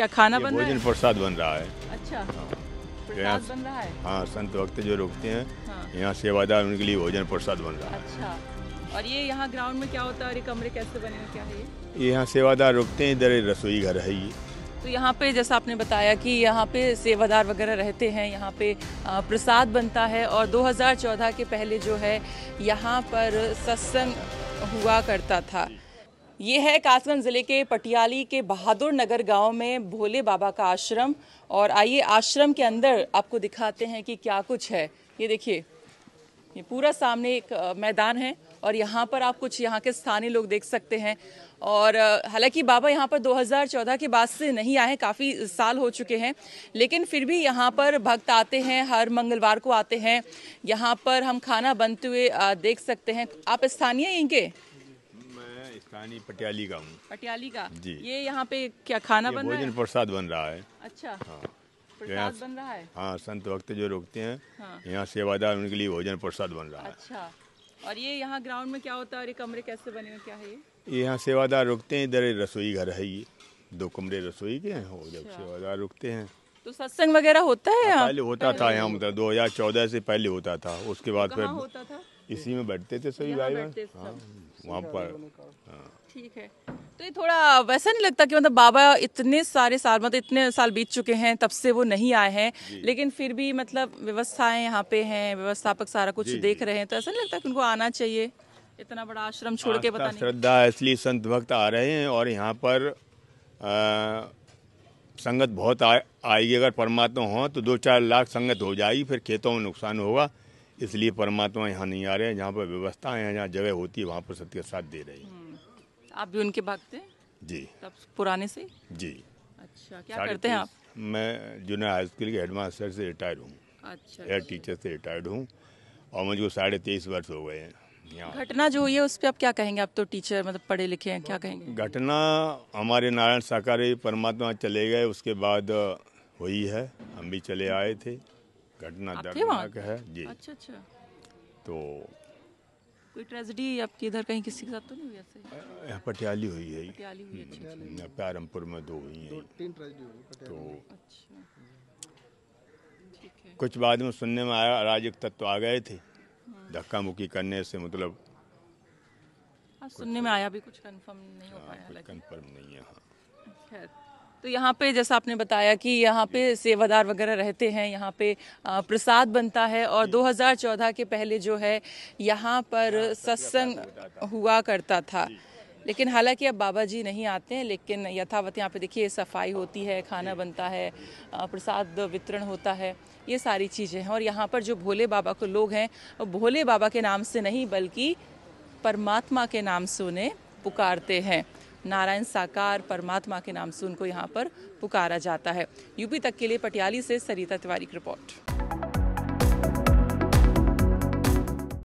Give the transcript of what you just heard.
क्या खाना बन रहा है? प्रसाद बन रहा है। अच्छा। प्रसाद बन रहा है? हाँ संत भक्त जो रुकते हैं हाँ। यहाँ सेवादार उनके लिए भोजन प्रसाद बन रहा है। अच्छा। और ये यहाँ ग्राउंड में क्या होता है और ये कमरे कैसे बने हुए क्या है ये? यहाँ सेवादार रुकते हैं इधर रसोई घर है ये। तो यहाँ पे जैसा आपने बताया कि यहाँ पे सेवादार वगैरह रहते हैं यहाँ पे प्रसाद बनता है और 2014 के पहले जो है यहाँ पर सत्संग हुआ करता था। ये है कासगंज ज़िले के पटियाली के बहादुर नगर गाँव में भोले बाबा का आश्रम। और आइए आश्रम के अंदर आपको दिखाते हैं कि क्या कुछ है। ये देखिए, ये पूरा सामने एक मैदान है और यहाँ पर आप कुछ यहाँ के स्थानीय लोग देख सकते हैं। और हालाँकि बाबा यहाँ पर 2014 के बाद से नहीं आए काफ़ी साल हो चुके हैं, लेकिन फिर भी यहाँ पर भक्त आते हैं, हर मंगलवार को आते हैं। यहाँ पर हम खाना बनते हुए देख सकते हैं। आप स्थानीय इनके? मैं पटियाली का हूँ। पटियाली का? जी। ये यहाँ पे क्या खाना बन रहा भोजन है? प्रसाद बन रहा है। अच्छा। हाँ। प्रसाद बन रहा है? हाँ संत भक्त जो रुकते हैं हाँ। यहाँ सेवादार उनके लिए भोजन प्रसाद बन रहा है। अच्छा। और ये यहाँ ग्राउंड में क्या होता है और ये कमरे कैसे बने हुए क्या है ये? यहाँ सेवादार रुकते हैं इधर रसोई घर है ये। दो कमरे रसोई के हैं और जब अच्छा। सेवादार रुकते हैं। तो सत्संग वगैरह होता है यहाँ? पहले होता था यहाँ मतलब 2014 से पहले होता था। उसके बाद फिर होता था? इसी में बैठते थे सभी भाई बहन हाँ वहाँ पर। हाँ। ठीक है। तो ये थोड़ा वैसा नहीं लगता कि मतलब बाबा इतने सारे साल मतलब इतने साल बीत चुके हैं तब से वो नहीं आए हैं। लेकिन फिर भी मतलब व्यवस्थाएँ यहाँ पे हैं व्यवस्थापक सारा कुछ देख रहे हैं तो ऐसा नहीं लगता कि उनको आना चाहिए? इतना बड़ा आश्रम छोड़ के पता श्रद्धा इसलिए संत भक्त आ रहे हैं और यहाँ पर आ, संगत बहुत आ, आएगी। अगर परमात्मा हो तो दो चार लाख संगत हो जाएगी फिर खेतों में नुकसान होगा। इसलिए परमात्मा यहाँ नहीं आ रहे हैं जहाँ पर व्यवस्था है जहाँ जगह होती है वहाँ पर सत्य साथ दे रही है। आप भी उनके भक्त हैं? जी। तब पुराने से? जी। अच्छा क्या करते हैं आप? मैं जूनियर हाई स्कूल के हेडमास्टर से रिटायर हूँ। अच्छा हेड टीचर से रिटायर्ड हूँ और मुझको साढ़े तेईस वर्ष हो गए हैं घटना जो हुई है उस पर आप क्या कहेंगे? आप तो टीचर मतलब पढ़े लिखे हैं क्या कहेंगे? घटना हमारे नारायण साकारी परमात्मा चले गए उसके बाद हुई है हम भी चले आए थे। घटना? दर्दनाक है। जी। अच्छा अच्छा। तो कोई ट्रेजेडी आपके इधर कहीं किसी के साथ तो नहीं हुई ऐसे? पटियाली हुई है। पटियाली हुई अच्छी प्यारमपुर में दो हुई हैं। तो अच्छा। ठीक है। कुछ बाद में सुनने में आया अराजक तत्व आ गए थे। धक्का मुक्की करने से मतलब हाँ सुनने में आया भी कुछ कंफर्म नहीं हो पाया कुछ हालाँकि कन्फर्म नहीं है हाँ। खैर। तो यहाँ पे जैसा आपने बताया कि यहाँ पे सेवादार वगैरह रहते हैं यहाँ पे प्रसाद बनता है और 2014 के पहले जो है यहाँ पर सत्संग हुआ करता था। लेकिन हालाँकि अब बाबा जी नहीं आते हैं लेकिन यथावत यहाँ पे देखिए सफ़ाई होती है खाना बनता है प्रसाद वितरण होता है ये सारी चीज़ें हैं। और यहाँ पर जो भोले बाबा को लोग हैं वो भोले बाबा के नाम से नहीं बल्कि परमात्मा के नाम से उन्हें पुकारते हैं। नारायण साकार परमात्मा के नाम से उनको यहाँ पर पुकारा जाता है। यूपी तक के लिए पटियाली से सरिता तिवारी की रिपोर्ट।